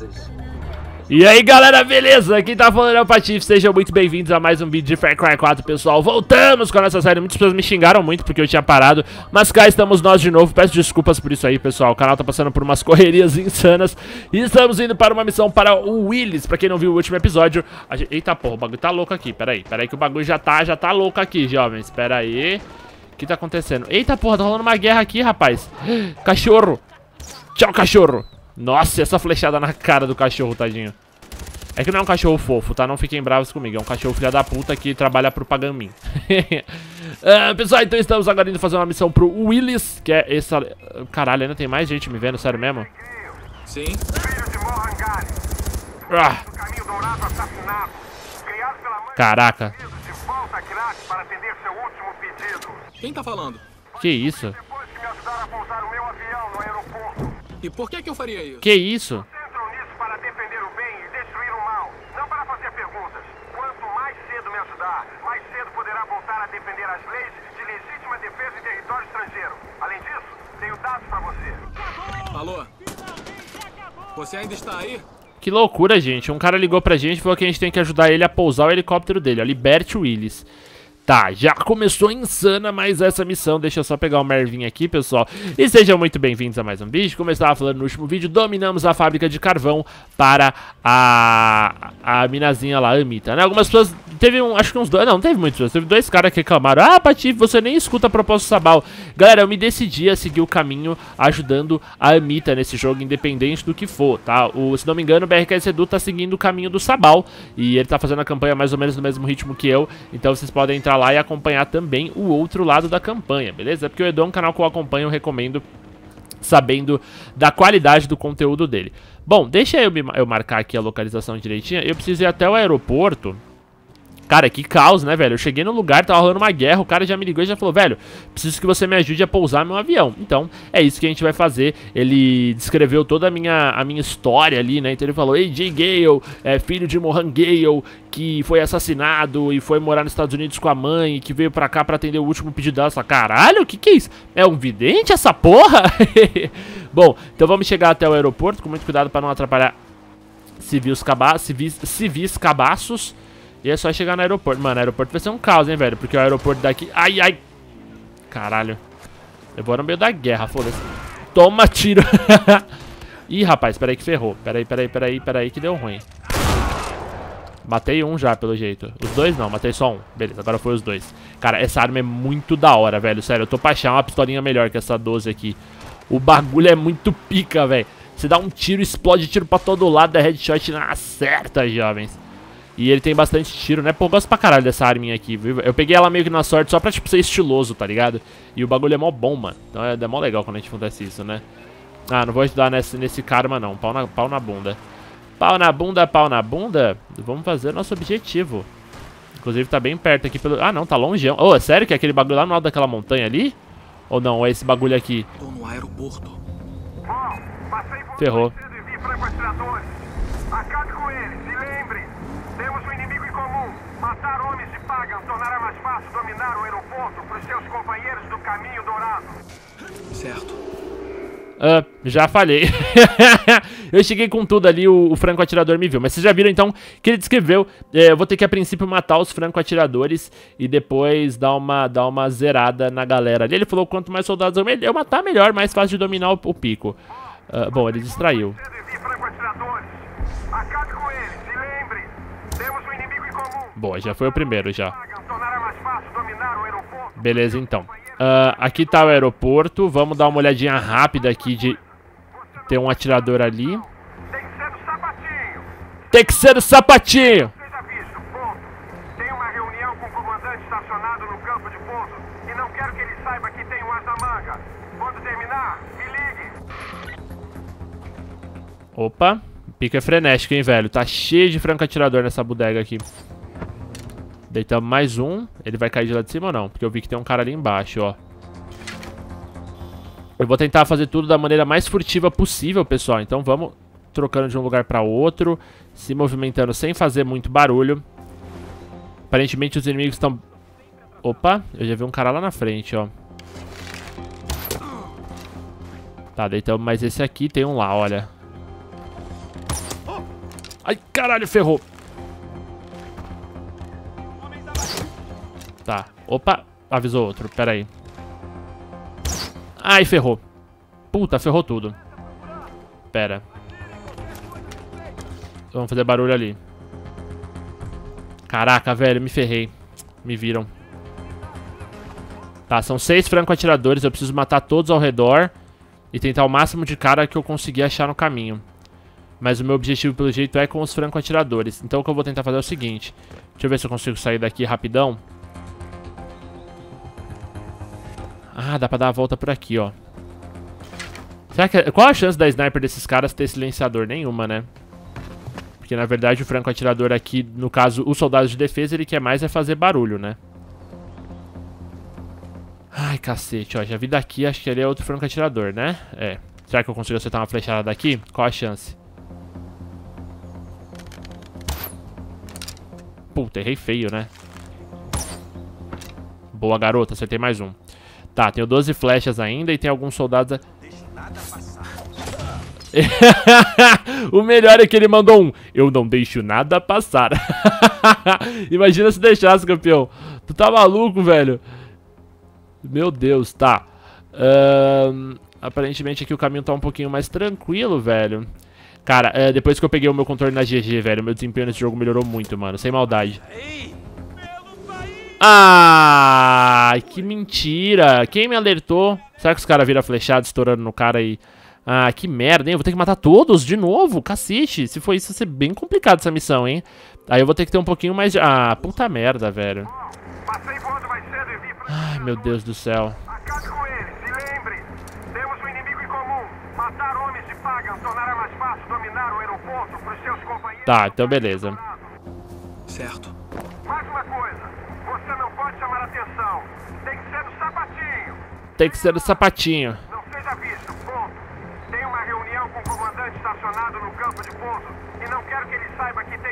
crianças. E aí galera, beleza? Quem tá falando é o Patife, sejam muito bem-vindos a mais um vídeo de Far Cry 4, pessoal. Voltamos com a nossa série, muitas pessoas me xingaram muito porque eu tinha parado Mas cá estamos nós de novo, peço desculpas por isso aí, pessoal. O canal tá passando por umas correrias insanas. E estamos indo para uma missão para o Willis. Pra quem não viu o último episódio gente... Eita porra, o bagulho tá louco aqui, peraí Peraí que o bagulho já tá, já tá louco aqui, jovens. Peraí O que tá acontecendo? Eita porra, tá rolando uma guerra aqui, rapaz. Cachorro. Tchau, cachorro nossa, essa flechada na cara do cachorro, tadinho. É que não é um cachorro fofo, tá? Não fiquem bravos comigo. É um cachorro filha da puta que trabalha pro Pagamin. uh, pessoal, então estamos agora indo fazer uma missão pro Willis, que é essa... Caralho, ainda tem mais gente me vendo, sério mesmo? Sim. Ah. Caraca. Quem tá falando? Que isso? E por que que eu faria isso? Que isso? para defender o bem e destruir o mal, não para fazer perguntas. Quanto mais cedo me ajudar, mais cedo poderá voltar a defender as leis de legítima defesa em território estrangeiro. Além disso, tenho dados para você. Alô? Você ainda está aí? Que loucura, gente. Um cara ligou pra gente e falou que a gente tem que ajudar ele a pousar o helicóptero dele, ó. Liberte Willis. Tá, já começou insana mais essa missão. Deixa eu só pegar o Mervin aqui, pessoal. E sejam muito bem-vindos a mais um vídeo. Como eu estava falando no último vídeo, dominamos a fábrica de carvão para a, a minazinha lá, a Amita, né? Algumas pessoas... Teve um, acho que uns dois... Não, não teve muitos pessoas. Teve dois caras que reclamaram. Ah, Patife, você nem escuta a proposta Sabal. Galera, eu me decidi a seguir o caminho ajudando a Amita nesse jogo, independente do que for, tá? O, se não me engano, o BRKS Edu tá seguindo o caminho do Sabal. E ele tá fazendo a campanha mais ou menos no mesmo ritmo que eu. Então vocês podem entrar lá e acompanhar também o outro lado da campanha, beleza? Porque o Edu é um canal que eu acompanho, eu recomendo sabendo da qualidade do conteúdo dele. Bom, deixa eu, eu marcar aqui a localização direitinha. Eu preciso ir até o aeroporto Cara, que caos, né, velho? Eu cheguei no lugar, tava rolando uma guerra, o cara já me ligou e já falou, velho, preciso que você me ajude a pousar meu avião. Então, é isso que a gente vai fazer. Ele descreveu toda a minha, a minha história ali, né? Então ele falou, AJ Gale, é filho de Mohan Gale, que foi assassinado e foi morar nos Estados Unidos com a mãe, e que veio pra cá pra atender o último pedido dela. Só, caralho, o que que é isso? É um vidente essa porra? Bom, então vamos chegar até o aeroporto, com muito cuidado pra não atrapalhar civis, caba civis, civis cabaços. E é só chegar no aeroporto. Mano, o aeroporto vai ser um caos, hein, velho? Porque o aeroporto daqui... Ai, ai. Caralho. Eu vou no meio da guerra, foda-se. Toma tiro. Ih, rapaz, peraí que ferrou. Peraí, peraí, peraí, peraí que deu ruim. Matei um já, pelo jeito. Os dois não, matei só um. Beleza, agora foi os dois. Cara, essa arma é muito da hora, velho. Sério, eu tô pra achar uma pistolinha melhor que essa 12 aqui. O bagulho é muito pica, velho. Você dá um tiro, explode tiro pra todo lado, é headshot na certa, jovens. E ele tem bastante tiro, né? Pô, eu gosto pra caralho dessa arminha aqui, viu? Eu peguei ela meio que na sorte só pra, tipo, ser estiloso, tá ligado? E o bagulho é mó bom, mano. Então é, é mó legal quando a gente acontece isso, né? Ah, não vou ajudar nesse, nesse karma, não. Pau na, pau na bunda. Pau na bunda, pau na bunda. Vamos fazer nosso objetivo. Inclusive tá bem perto aqui pelo... Ah, não, tá longe. Ô, oh, é sério que é aquele bagulho lá no alto daquela montanha ali? Ou não, é esse bagulho aqui? Tô no aeroporto. Ferrou. Acabe com eles temos um inimigo em comum. Matar homens de Pagan tornará mais fácil dominar o aeroporto para os seus companheiros do Caminho Dourado. Certo. Uh, já falhei. eu cheguei com tudo ali, o, o franco atirador me viu. Mas vocês já viram então que ele descreveu. É, eu vou ter que a princípio matar os franco atiradores e depois dar uma, dar uma zerada na galera ali. Ele falou quanto mais soldados eu, eu matar, melhor, mais fácil de dominar o, o pico. Uh, bom, ele distraiu. Boa, já foi o primeiro já. Beleza, então. Uh, aqui tá o aeroporto. Vamos dar uma olhadinha rápida aqui de... Tem um atirador ali. Tem que ser o sapatinho! Opa, pica é frenético, hein, velho. Tá cheio de franco atirador nessa bodega aqui. Deitamos mais um. Ele vai cair de lá de cima ou não? Porque eu vi que tem um cara ali embaixo, ó. Eu vou tentar fazer tudo da maneira mais furtiva possível, pessoal. Então vamos trocando de um lugar pra outro. Se movimentando sem fazer muito barulho. Aparentemente os inimigos estão... Opa, eu já vi um cara lá na frente, ó. Tá, deitamos mais esse aqui. Tem um lá, olha. Ai, caralho, ferrou. Opa, avisou outro. Pera aí. Ai, ferrou. Puta, ferrou tudo. Pera. Vamos fazer barulho ali. Caraca, velho, me ferrei. Me viram. Tá, são seis franco-atiradores. Eu preciso matar todos ao redor. E tentar o máximo de cara que eu conseguir achar no caminho. Mas o meu objetivo, pelo jeito, é com os franco-atiradores. Então o que eu vou tentar fazer é o seguinte. Deixa eu ver se eu consigo sair daqui rapidão. Ah, dá pra dar a volta por aqui, ó. Será que... Qual a chance da sniper desses caras ter silenciador? Nenhuma, né? Porque, na verdade, o franco-atirador aqui, no caso, o soldado de defesa, ele quer mais é fazer barulho, né? Ai, cacete, ó. Já vi daqui, acho que ali é outro franco-atirador, né? É. Será que eu consigo acertar uma flechada daqui? Qual a chance? Puta, errei feio, né? Boa, garota. Acertei mais um. Tá, tenho 12 flechas ainda e tem alguns soldados... o melhor é que ele mandou um. Eu não deixo nada passar. Imagina se deixasse, campeão. Tu tá maluco, velho. Meu Deus, tá. Um, aparentemente aqui o caminho tá um pouquinho mais tranquilo, velho. Cara, uh, depois que eu peguei o meu controle na GG, velho, meu desempenho nesse jogo melhorou muito, mano. Sem maldade. Ah, que mentira. Quem me alertou? Será que os caras viram flechado estourando no cara e... Ah, que merda, hein? Eu vou ter que matar todos de novo, cacete. Se for isso, vai ser bem complicado essa missão, hein? Aí eu vou ter que ter um pouquinho mais de... Ah, puta merda, velho. Ai, meu Deus do céu. Acabe com eles e lembre, temos um inimigo em comum. Matar homens de Pagan tornará mais fácil dominar o aeroporto para os seus companheiros. Tá, então beleza. Certo. Mais uma coisa, você não pode chamar atenção. Tem que ser do sapatinho. Tem que ser do sapatinho. Não seja visto, ponto. Tem uma reunião com o comandante estacionado no campo de pouso e não quero que ele saiba que tem.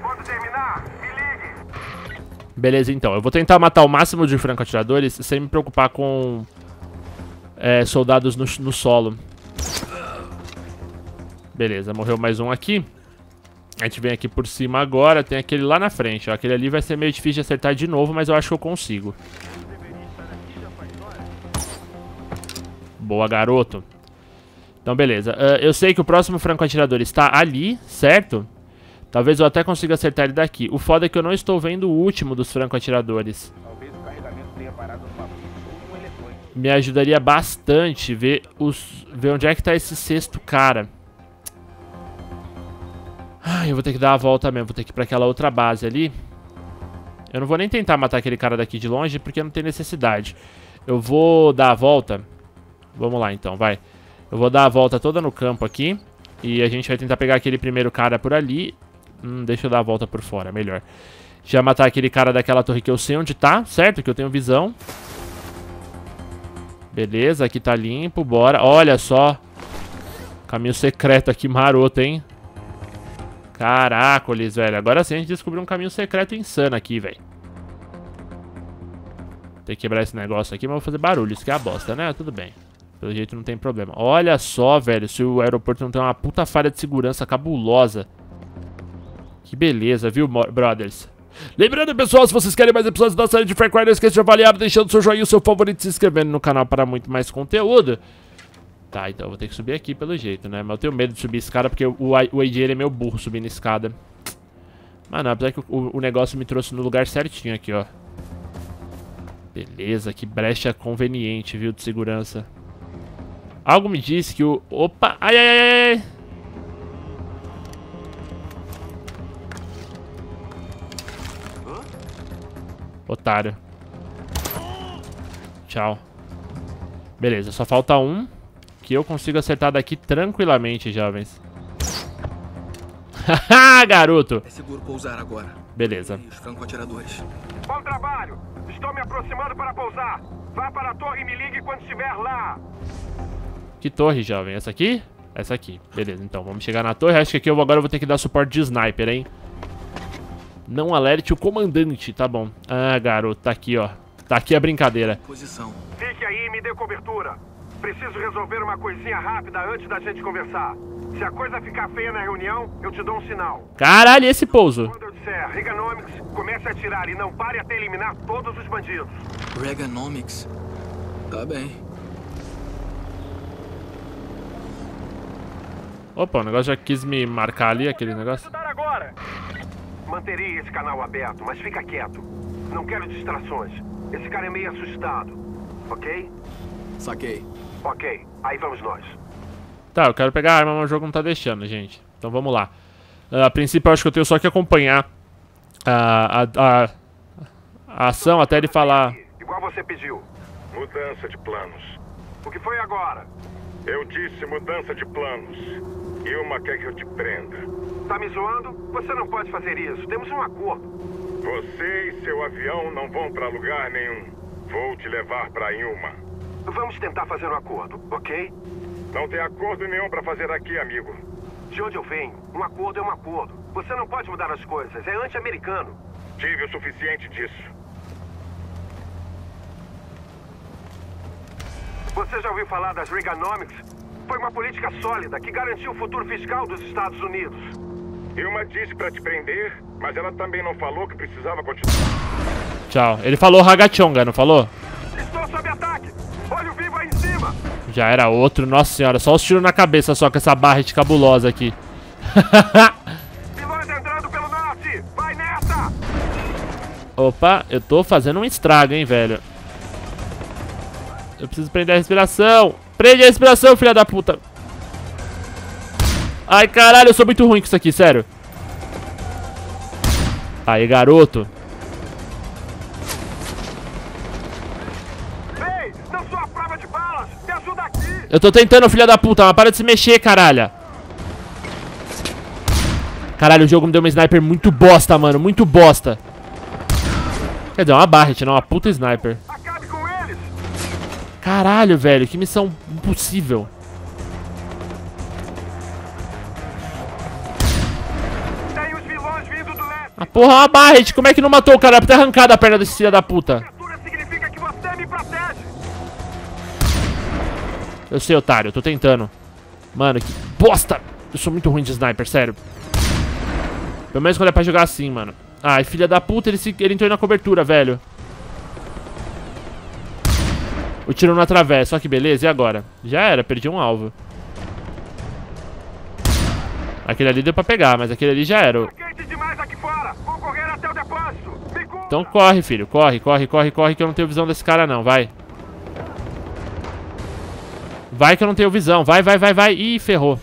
Quando terminar, me ligue. Beleza, então. Eu vou tentar matar o máximo de franco-atiradores sem me preocupar com é, soldados no, no solo. Beleza, morreu mais um aqui. A gente vem aqui por cima agora. Tem aquele lá na frente. Ó. Aquele ali vai ser meio difícil de acertar de novo, mas eu acho que eu consigo. Boa, garoto. Então, beleza. Uh, eu sei que o próximo franco-atirador está ali, certo? Talvez eu até consiga acertar ele daqui. O foda é que eu não estou vendo o último dos franco-atiradores. Me ajudaria bastante ver, os, ver onde é que tá esse sexto cara. Ai, eu vou ter que dar a volta mesmo. Vou ter que ir pra aquela outra base ali. Eu não vou nem tentar matar aquele cara daqui de longe, porque não tem necessidade. Eu vou dar a volta. Vamos lá, então, vai. Eu vou dar a volta toda no campo aqui. E a gente vai tentar pegar aquele primeiro cara por ali. Hum, deixa eu dar a volta por fora, melhor. Já matar aquele cara daquela torre que eu sei onde tá, certo? Que eu tenho visão. Beleza, aqui tá limpo, bora. Olha só. Caminho secreto aqui, maroto, hein? Caracoles, velho. Agora sim a gente descobriu um caminho secreto insano aqui, velho. Tem que quebrar esse negócio aqui, mas vou fazer barulho. Isso que é a bosta, né? Tudo bem. Pelo jeito não tem problema. Olha só, velho. Se o aeroporto não tem uma puta falha de segurança cabulosa. Que beleza, viu, brothers? Lembrando, pessoal, se vocês querem mais episódios da série de Far Cry, não esqueça de avaliar, deixando seu joinha, seu favorito se inscrevendo no canal para muito mais conteúdo. Tá, então eu vou ter que subir aqui pelo jeito, né? Mas eu tenho medo de subir escada porque o, o AJ é meio burro subindo escada. Mas não, apesar que o, o negócio me trouxe no lugar certinho aqui, ó. Beleza, que brecha conveniente, viu, de segurança. Algo me disse que o... Opa! Ai, ai, ai, ai! Otário. Tchau. Beleza, só falta um. Que eu consigo acertar daqui tranquilamente, jovens. Haha, garoto! É seguro pousar agora. Beleza. E os franco-atiradores. Bom trabalho. Estou me aproximando para pousar. Vá para a torre e me ligue quando estiver lá. Que torre, jovem? Essa aqui? Essa aqui. Beleza, então vamos chegar na torre. Acho que aqui eu agora vou ter que dar suporte de sniper, hein? Não alerte o comandante, tá bom. Ah, garoto, tá aqui, ó. Tá aqui a brincadeira. Posição. Fique aí e me dê cobertura. Preciso resolver uma coisinha rápida antes da gente conversar. Se a coisa ficar feia na reunião, eu te dou um sinal. Caralho, esse pouso? Quando eu disser Reaganomics, comece a atirar e não pare até eliminar todos os bandidos. Reaganomics. Tá bem. Opa, o negócio já quis me marcar ali, aquele negócio. Agora! Manterei esse canal aberto, mas fica quieto. Não quero distrações. Esse cara é meio assustado. Ok? Saquei. Ok. Aí vamos nós. Tá, eu quero pegar a arma, mas o jogo não tá deixando, gente. Então vamos lá. Ah, a princípio, eu acho que eu tenho só que acompanhar a, a, a, a ação até ele falar. Igual você pediu. Mudança de planos. O que foi agora? Eu disse mudança de planos. Ilma quer que eu te prenda. Tá me zoando? Você não pode fazer isso. Temos um acordo. Você e seu avião não vão pra lugar nenhum. Vou te levar pra Ilma. Vamos tentar fazer um acordo, ok? Não tem acordo nenhum pra fazer aqui, amigo. De onde eu venho, um acordo é um acordo. Você não pode mudar as coisas. É anti-americano. Tive o suficiente disso. Você já ouviu falar das Reaganomics? Foi uma política sólida que garantiu o futuro fiscal dos Estados Unidos. Ilma disse pra te prender, mas ela também não falou que precisava continuar. Tchau. Ele falou Hagachonga, não falou? Estou sob ataque! Olha o vivo aí em cima! Já era outro, nossa senhora. Só os tiros na cabeça só com essa barret cabulosa aqui. Vilões entrando pelo norte! Vai nessa! Opa, eu tô fazendo um estrago, hein, velho. Eu preciso prender a respiração. Prende a respiração, filha da puta. Ai, caralho, eu sou muito ruim com isso aqui, sério. Aí, garoto. Ei, não sou a prova de balas! Me ajuda aqui! Eu tô tentando, filha da puta, mas para de se mexer, caralho. Caralho, o jogo me deu uma sniper muito bosta, mano. Muito bosta. Quer dizer, uma barret, não uma puta sniper. Eles! Caralho, velho, que missão impossível. A porra é uma barret, como é que não matou o cara? Pra ter arrancado a perna desse filho da puta. Eu sei, otário, eu tô tentando. Mano, que bosta! Eu sou muito ruim de sniper, sério. Pelo menos quando é pra jogar assim, mano. Ai, filha da puta, ele, se, ele entrou na cobertura, velho. O tiro não atravessa, olha que beleza. E agora? Já era, perdi um alvo. Aquele ali deu pra pegar, mas aquele ali já era. Então corre, filho. Corre, corre, corre, corre, que eu não tenho visão desse cara, não. Vai. Vai que eu não tenho visão. Vai, vai, vai, vai. Ih, ferrou.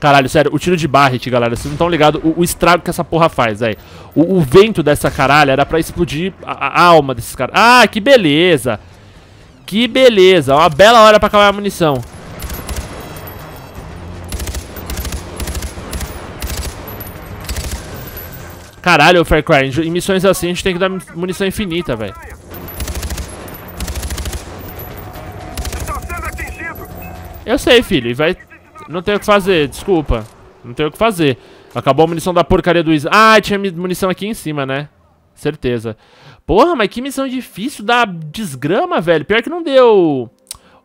Caralho, sério, o tiro de Barret, galera, vocês não estão ligados o, o estrago que essa porra faz, velho. O, o vento dessa caralho era pra explodir a, a alma desses caras. Ah, que beleza. Que beleza. Uma bela hora pra acabar a munição. Caralho, Far Cry, em missões assim a gente tem que dar munição infinita, velho. Eu sei, filho, e vai... Não tem o que fazer, desculpa. Não tem o que fazer. Acabou a munição da porcaria do Isa. Ah, tinha munição aqui em cima, né? Certeza. Porra, mas que missão difícil da desgrama, velho. Pior que não deu...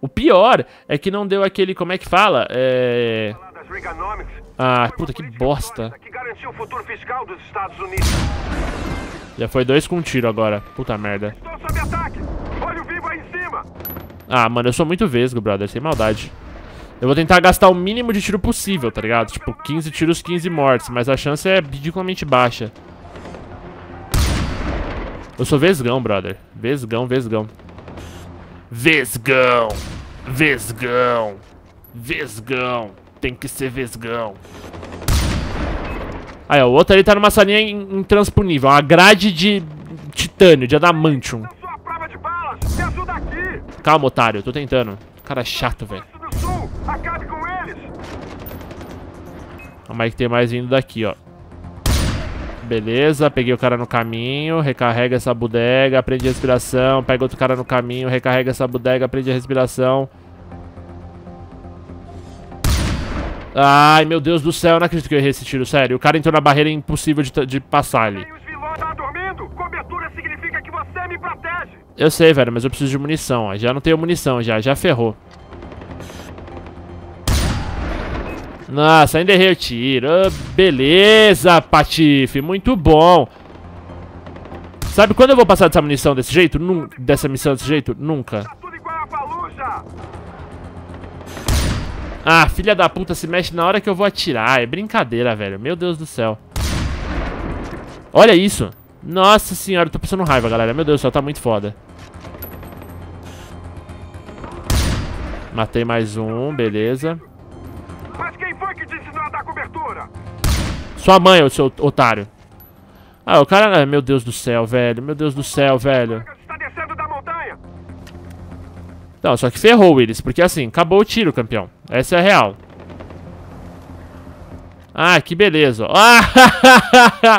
O pior é que não deu aquele... Como é que fala? É... Ah, puta, que bosta. Já foi dois com tiro agora. Puta merda. Ah, mano, eu sou muito vesgo, brother. Sem maldade. Eu vou tentar gastar o mínimo de tiro possível, tá ligado? Tipo, 15 tiros, 15 mortes. Mas a chance é ridiculamente baixa. Eu sou vesgão, brother. Vesgão, vesgão. Vesgão. Vesgão. Vesgão. Tem que ser vesgão. Aí, ó, o outro ali tá numa salinha in- intransponível. Uma grade de titânio, de adamantium. Calma, otário. Eu tô tentando. Cara chato, velho. Acabe com eles! Calma aí que tem mais vindo daqui, ó. Beleza, peguei o cara no caminho, recarrega essa bodega, prende a respiração, pega outro cara no caminho, recarrega essa bodega, prende a respiração. Ai, meu Deus do céu, eu não acredito que eu errei esse tiro, sério. O cara entrou na barreira é impossível de, de passar ali. Eu sei, velho, mas eu preciso de munição. Já não tenho munição, já. Já ferrou. Nossa, ainda errei o tiro. Ah, beleza, Patife. Muito bom. Sabe quando eu vou passar dessa munição desse jeito? Nun dessa missão desse jeito? Nunca. Tá! Ah, filha da puta se mexe na hora que eu vou atirar. É brincadeira, velho. Meu Deus do céu. Olha isso. Nossa senhora, eu tô passando raiva, galera. Meu Deus do céu, tá muito foda. Matei mais um, beleza. Mas Sua mãe, ô seu otário. Ah, o cara... ah, Meu Deus do céu, velho. Meu Deus do céu, velho. Não, só que ferrou, Willis. Porque assim, acabou o tiro, campeão. Essa é a real. Ah, que beleza. Ah,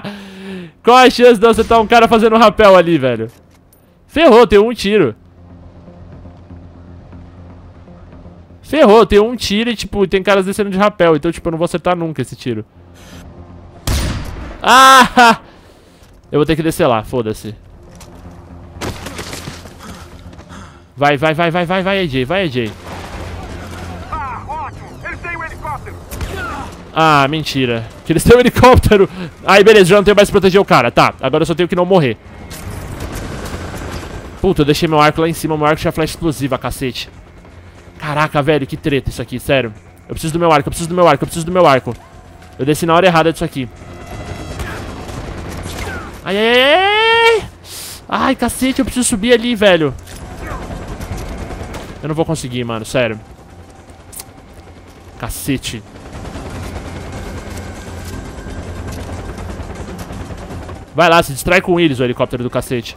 Qual a chance de eu acertar um cara fazendo rapel ali, velho? Ferrou, tem um tiro. Ferrou, tem um tiro e, tipo, tem caras descendo de rapel. Então, tipo, eu não vou acertar nunca esse tiro. Ah! Eu vou ter que descer lá, foda-se. Vai, vai, vai, vai, vai, vai, AJ, vai, AJ. Ah, ótimo! Eles têm um helicóptero! Ah, mentira. Que eles têm um helicóptero. Aí, beleza, já não tenho mais que proteger o cara. Tá, agora eu só tenho que não morrer. Puta, eu deixei meu arco lá em cima. Meu arco tinha flecha explosiva, cacete. Caraca, velho, que treta isso aqui, sério. Eu preciso do meu arco, eu preciso do meu arco, eu preciso do meu arco. Eu desci na hora errada disso aqui. Ai, ai, ai, ai. Cacete, eu preciso subir ali, velho. Eu não vou conseguir, mano, sério. Cacete. Vai lá, se distrai com Willis, o helicóptero do cacete.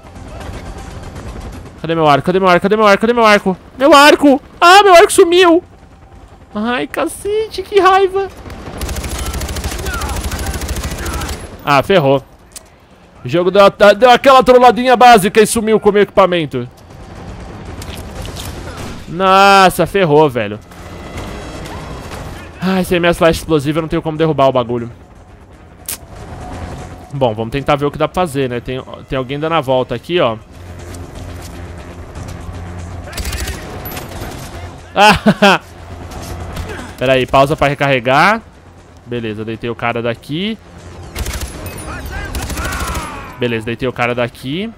Cadê meu arco? Cadê meu arco? Cadê meu arco? Cadê meu arco? Meu arco! Ah, meu arco sumiu! Ai, cacete, que raiva! Ah, ferrou. O jogo deu, deu aquela trolladinha básica e sumiu com o meu equipamento. Nossa, ferrou, velho. Ai, sem minhas flechas explosivas eu não tenho como derrubar o bagulho. Bom, vamos tentar ver o que dá pra fazer, né? Tem, tem alguém dando a volta aqui, ó. Ah, Pera aí, pausa pra recarregar. Beleza, deitei o cara daqui. Beleza, deitei o cara daqui.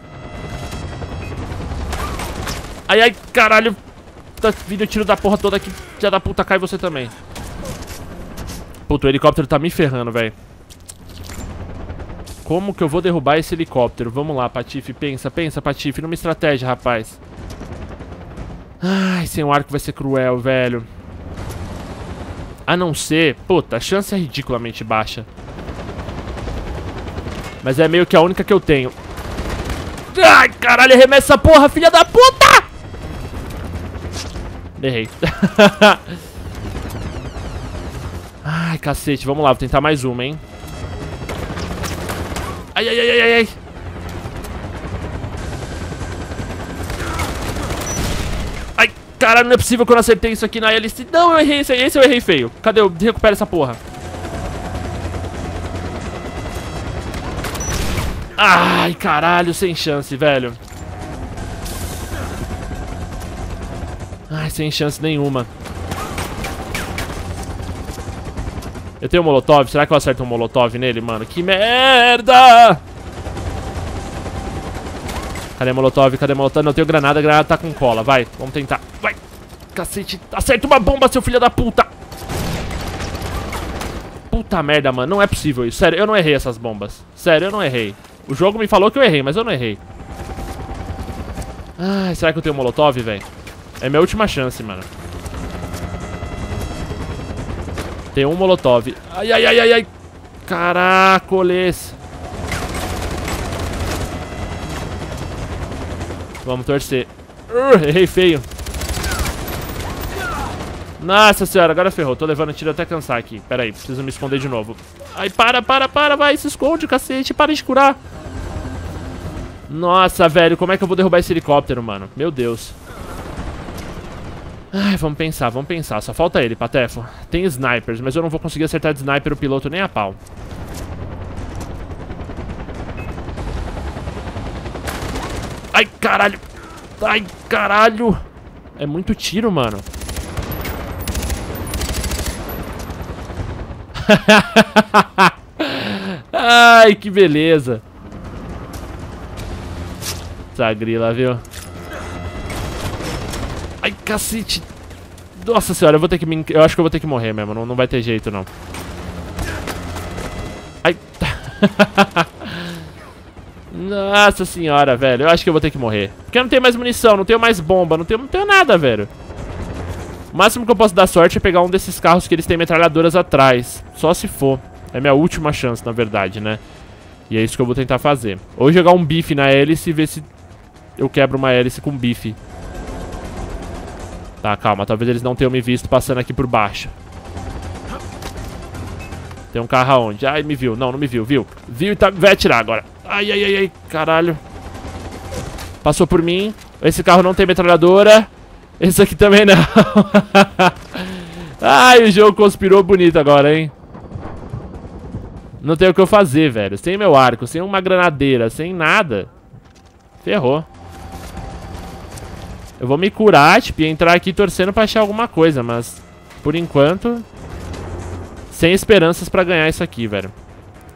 Ai, ai, caralho. Tá vindo tiro da porra toda aqui. Já da puta, cai você também. Puta, o helicóptero tá me ferrando, velho. Como que eu vou derrubar esse helicóptero? Vamos lá, Patife. Pensa, pensa, Patife. Numa estratégia, rapaz. Ai, sem o arco vai ser cruel, velho. A não ser... Puta, a chance é ridiculamente baixa. Mas é meio que a única que eu tenho. Ai, caralho, arremessa essa porra, filha da puta! Errei. Ai, cacete, vamos lá, vou tentar mais uma, hein. Ai, ai, ai, ai, ai. Ai, caralho, não é possível que eu não acertei isso aqui na hélice. Não, eu errei esse, esse eu errei feio. Cadê? Eu recupero essa porra. Ai, caralho, sem chance, velho. Ai, sem chance nenhuma. Eu tenho um molotov, será que eu acerto um molotov nele, mano? Que merda! Cadê molotov? Cadê molotov? Não, eu tenho granada, a granada tá com cola, vai, vamos tentar Vai, cacete, acerta uma bomba, seu filho da puta Puta merda, mano, não é possível isso Sério, eu não errei essas bombas Sério, eu não errei O jogo me falou que eu errei, mas eu não errei Ai, será que eu tenho molotov, velho? É minha última chance, mano Tem um molotov. Ai, ai, ai, ai, ai. Caracoles. Vamos torcer. Uh, errei feio. Nossa senhora, agora ferrou. Tô levando tiro até cansar aqui. Pera aí, preciso me esconder de novo. Ai, para, para, para, vai. Se esconde, cacete. Para de curar. Nossa, velho. Como é que eu vou derrubar esse helicóptero, mano? Meu Deus. Ai, vamos pensar, vamos pensar. Só falta ele, Patefo. Tem snipers, mas eu não vou conseguir acertar de sniper o piloto nem a pau. Ai, caralho. Ai, caralho. É muito tiro, mano. Ai, que beleza. Essa grila, viu? Ai, cacete. Nossa senhora, eu vou ter que me... Eu acho que eu vou ter que morrer mesmo. Não, não vai ter jeito, não. Ai. Nossa senhora, velho. Eu acho que eu vou ter que morrer. Porque eu não tenho mais munição, não tenho mais bomba, não tenho, não tenho nada, velho. O máximo que eu posso dar sorte é pegar um desses carros que eles têm metralhadoras atrás. Só se for. É minha última chance, na verdade, né? E é isso que eu vou tentar fazer. Ou jogar um bife na hélice e ver se eu quebro uma hélice com bife. Tá, calma. Talvez eles não tenham me visto passando aqui por baixo. Tem um carro aonde? Ai, me viu. Não, não me viu, viu? Viu e tá... vai atirar agora. Ai, ai, ai, ai. Caralho. Passou por mim. Esse carro não tem metralhadora. Esse aqui também não. Ai, o jogo conspirou bonito agora, hein? Não tem o que eu fazer, velho. Sem meu arco, sem uma granadeira, sem nada. Ferrou. Eu vou me curar, tipo, e entrar aqui torcendo pra achar alguma coisa, mas... Por enquanto... Sem esperanças pra ganhar isso aqui, velho.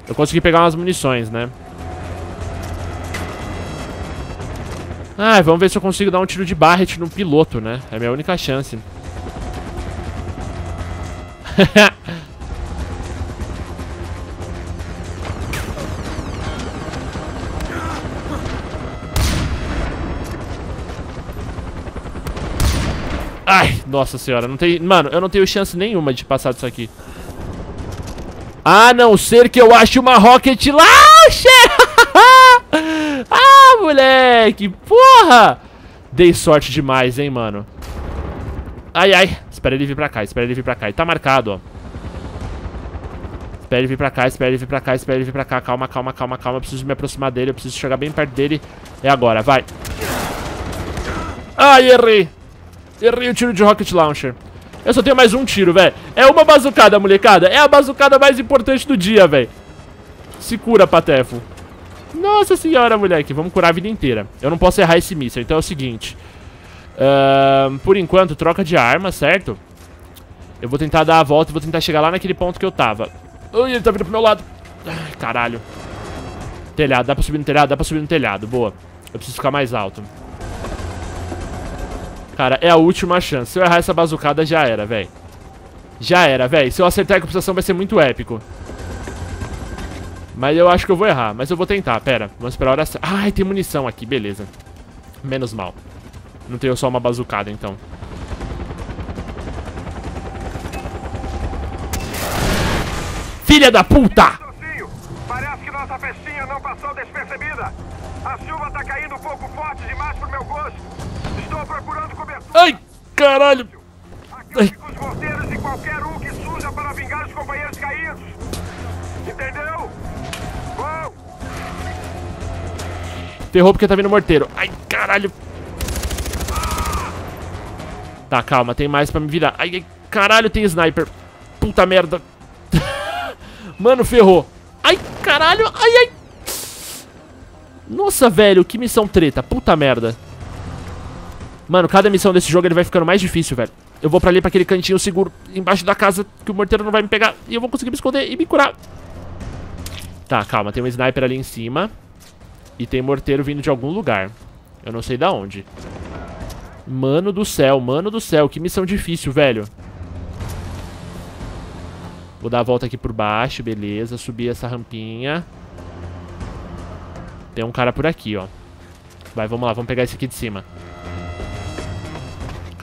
Eu consegui pegar umas munições, né? Ah, vamos ver se eu consigo dar um tiro de Barret no piloto, né? É a minha única chance. nossa senhora, não tem... Mano, eu não tenho chance nenhuma de passar disso aqui. A não ser que eu ache uma Rocket Launcher! ah, moleque! Porra! Dei sorte demais, hein, mano. Ai, ai. Espera ele vir pra cá, espera ele vir pra cá. E tá marcado, ó. Espera ele vir pra cá, espera ele vir pra cá, espera ele vir pra cá. Calma, calma, calma, calma. Eu preciso me aproximar dele, eu preciso chegar bem perto dele. É agora, vai. Ai, errei. Errei o tiro de Rocket Launcher. Eu só tenho mais um tiro, velho. É uma bazucada, molecada. É a bazucada mais importante do dia, velho. Se cura, Patefo. Nossa senhora, moleque. Vamos curar a vida inteira. Eu não posso errar esse míssil. Então é o seguinte. Uh, por enquanto, troca de arma, certo? Eu vou tentar dar a volta e vou tentar chegar lá naquele ponto que eu tava. Ui, ele tá vindo pro meu lado. Ai, caralho. Telhado, dá pra subir no telhado? Dá pra subir no telhado, boa. Eu preciso ficar mais alto. Cara, é a última chance. Se eu errar essa bazucada, já era, velho. Já era, velho. Se eu acertar a compensação, vai ser muito épico. Mas eu acho que eu vou errar. Mas eu vou tentar, pera. Vamos esperar a hora certa. Ai, tem munição aqui, beleza. Menos mal. Não tenho só uma bazucada, então. Filha da puta! Parece que nossa festinha não passou despercebida. A chuva tá caindo um pouco forte demais pro meu gosto. Estou procurando cobertura. Ai, caralho. Ai. os morteiros e qualquer um que suja para vingar os companheiros caídos. Entendeu? Bom. Ferrou porque tá vindo morteiro. Ai, caralho. Tá, calma, tem mais pra me virar. Ai, ai, caralho, tem sniper. Puta merda. Mano, ferrou. Ai, caralho. Ai, ai. Nossa, velho, que missão treta. Puta merda. Mano, cada missão desse jogo ele vai ficando mais difícil, velho. Eu vou pra ali, pra aquele cantinho seguro, embaixo da casa, que o morteiro não vai me pegar. E eu vou conseguir me esconder e me curar. Tá, calma. Tem um sniper ali em cima. E tem morteiro vindo de algum lugar. Eu não sei da onde. Mano do céu, mano do céu. Que missão difícil, velho. Vou dar a volta aqui por baixo, beleza. Subir essa rampinha. Tem um cara por aqui, ó. Vai, vamos lá, vamos pegar esse aqui de cima.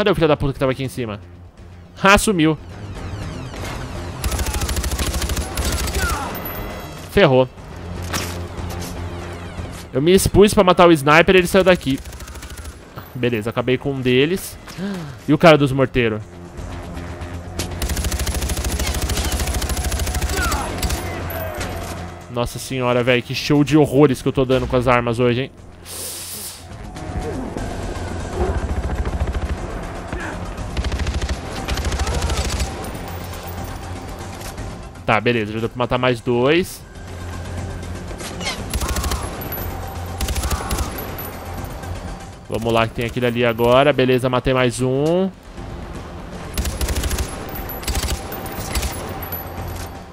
Cadê o filho da puta que tava aqui em cima? Ah, sumiu. Ferrou. Eu me expus pra matar o sniper e ele saiu daqui. Beleza, acabei com um deles. E o cara dos morteiros? Nossa senhora, velho. Que show de horrores que eu tô dando com as armas hoje, hein? Tá, beleza. Já deu pra matar mais dois. Vamos lá, que tem aquele ali agora. Beleza, matei mais um.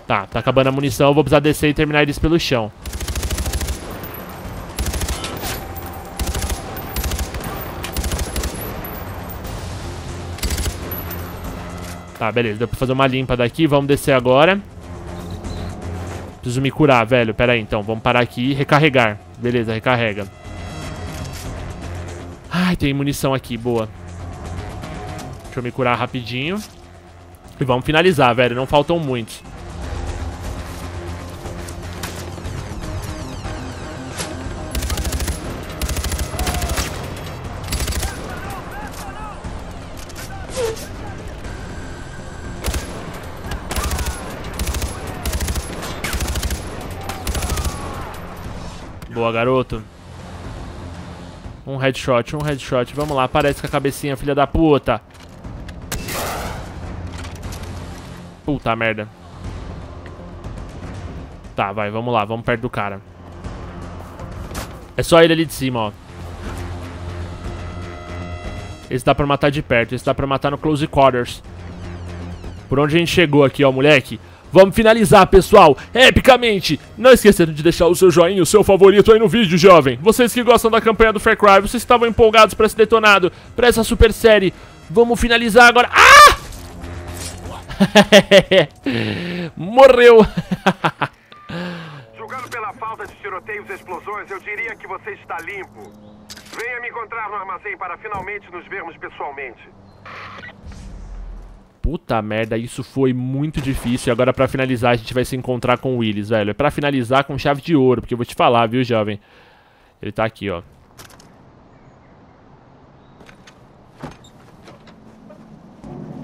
Tá, tá acabando a munição. Vou precisar descer e terminar eles pelo chão. Tá, beleza. Deu pra fazer uma limpa daqui. Vamos descer agora. Preciso me curar, velho. Pera aí, então. Vamos parar aqui e recarregar. Beleza, recarrega. Ai, tem munição aqui. Boa. Deixa eu me curar rapidinho. E vamos finalizar, velho. Não faltam muitos. Garoto. Um headshot, um headshot. Vamos lá, aparece com a cabecinha, filha da puta. Puta merda. Tá, vai, vamos lá, vamos perto do cara. É só ele ali de cima, ó. Esse dá pra matar de perto, esse dá pra matar no close quarters. Por onde a gente chegou aqui, ó, moleque. Vamos finalizar, pessoal, epicamente! Não esquecendo de deixar o seu joinha, o seu favorito aí no vídeo, jovem. Vocês que gostam da campanha do Far Cry, vocês estavam empolgados pra esse detonado, pra essa super série. Vamos finalizar agora. Ah! Morreu! Julgando pela falta de tiroteios e explosões, eu diria que você está limpo. Venha me encontrar no armazém para finalmente nos vermos pessoalmente. Puta merda, isso foi muito difícil. E agora pra finalizar a gente vai se encontrar com o Willis, velho. É pra finalizar com chave de ouro, porque eu vou te falar, viu, jovem? Ele tá aqui, ó.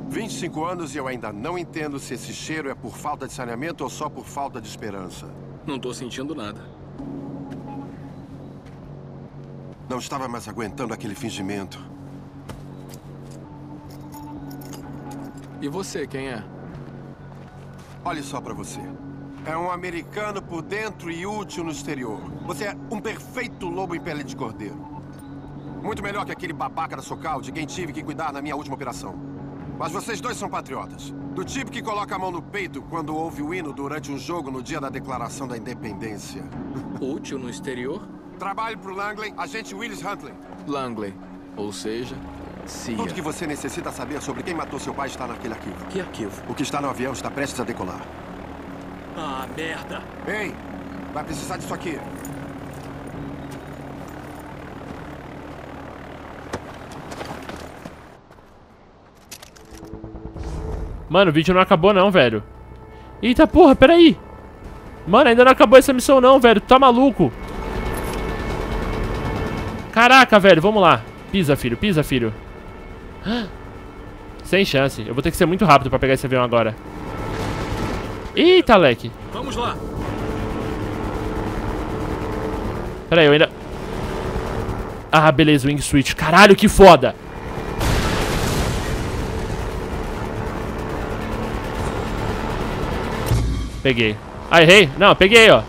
Vinte e cinco anos e eu ainda não entendo se esse cheiro é por falta de saneamento ou só por falta de esperança. Não tô sentindo nada. Não estava mais aguentando aquele fingimento. E você, quem é? Olhe só pra você. É um americano por dentro e útil no exterior. Você é um perfeito lobo em pele de cordeiro. Muito melhor que aquele babaca da Socal de quem tive que cuidar na minha última operação. Mas vocês dois são patriotas. Do tipo que coloca a mão no peito quando ouve o hino durante um jogo no dia da declaração da independência. Útil no exterior? Trabalho pro Langley, agente Willis Huntley. Langley. Ou seja, CIA. Tudo que você necessita saber sobre quem matou seu pai está naquele arquivo. Que arquivo? O que está no avião está prestes a decolar. Ah, merda. Ei, vai precisar disso aqui. Mano, o vídeo não acabou não, velho. Eita porra, peraí. Mano, ainda não acabou essa missão não, velho. Tu tá maluco? Caraca, velho, vamos lá. Pisa, filho, pisa, filho. Sem chance. Eu vou ter que ser muito rápido pra pegar esse avião agora. Eita, leque. Vamos lá. Peraí, eu ainda... Ah, beleza, Wing Switch. Caralho, que foda. Peguei. Ah, errei? Não, peguei, ó.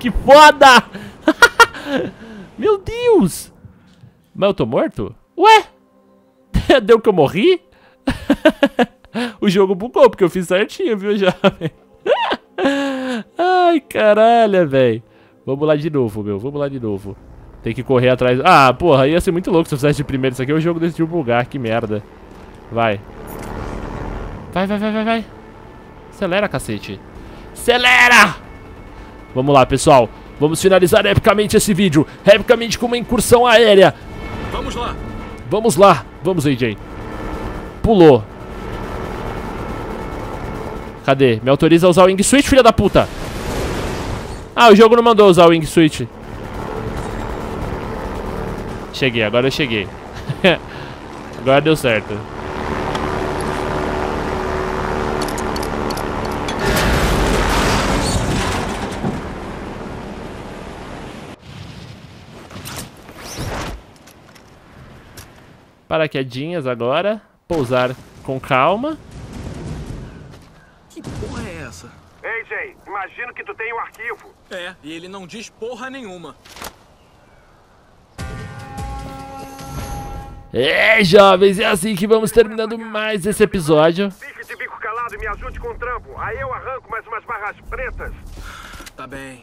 Que foda! Meu Deus! Mas eu tô morto? Ué? Deu que eu morri? o jogo bugou, porque eu fiz certinho, viu, jovem? Ai, caralho, velho. Vamos lá de novo, meu. Vamos lá de novo. Tem que correr atrás. Ah, porra, ia ser muito louco se eu fizesse de primeiro. Isso aqui é o jogo decidiu bugar. Que merda. Vai. Vai, vai, vai, vai, vai. Acelera, cacete. Acelera! Vamos lá, pessoal. Vamos finalizar epicamente esse vídeo. Epicamente com uma incursão aérea. Vamos lá. Vamos lá. Vamos, AJ. Pulou. Cadê? Me autoriza a usar o Wing Switch, filha da puta. Ah, o jogo não mandou usar o Wing Switch. Cheguei, agora eu cheguei. agora deu certo. Paraquedinhas agora. Pousar com calma. Que porra é essa? Ei, AJ. Imagino que tu tem o arquivo. É, e ele não diz porra nenhuma. É, jovens, é assim que vamos terminando mais esse episódio. Fique de bico calado e me ajude com o trampo. Aí eu arranco mais umas barras pretas. Tá bem.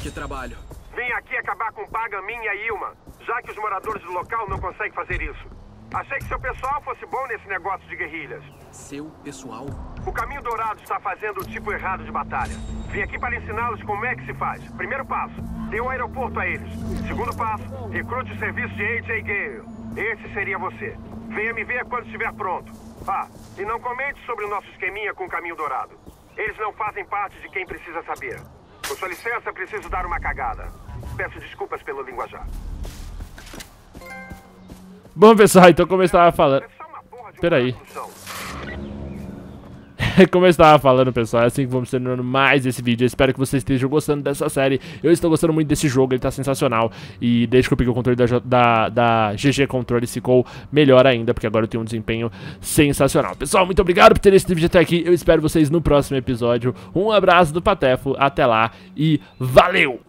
Que trabalho. Vim aqui acabar com Paga, minha e Ilma, já que os moradores do local não conseguem fazer isso. Achei que seu pessoal fosse bom nesse negócio de guerrilhas. Seu pessoal? O Caminho Dourado está fazendo o tipo errado de batalha. Vim aqui para ensiná-los como é que se faz. Primeiro passo, dê um aeroporto a eles. Segundo passo, recrute o serviço de AJ Gale. Esse seria você. Venha me ver quando estiver pronto. Ah, e não comente sobre o nosso esqueminha com o Caminho Dourado. Eles não fazem parte de quem precisa saber. Com sua licença, preciso dar uma cagada. Peço desculpas pelo linguajar. Bom, pessoal, então como eu estava falando... É Peraí. Como eu estava falando, pessoal, é assim que vamos terminando mais esse vídeo. Eu espero que vocês estejam gostando dessa série. Eu estou gostando muito desse jogo, ele tá sensacional. E desde que eu peguei o controle da, da, da GG Controles ficou melhor ainda, porque agora eu tenho um desempenho sensacional. Pessoal, muito obrigado por terem esse vídeo até aqui. Eu espero vocês no próximo episódio. Um abraço do Patefo, até lá e valeu!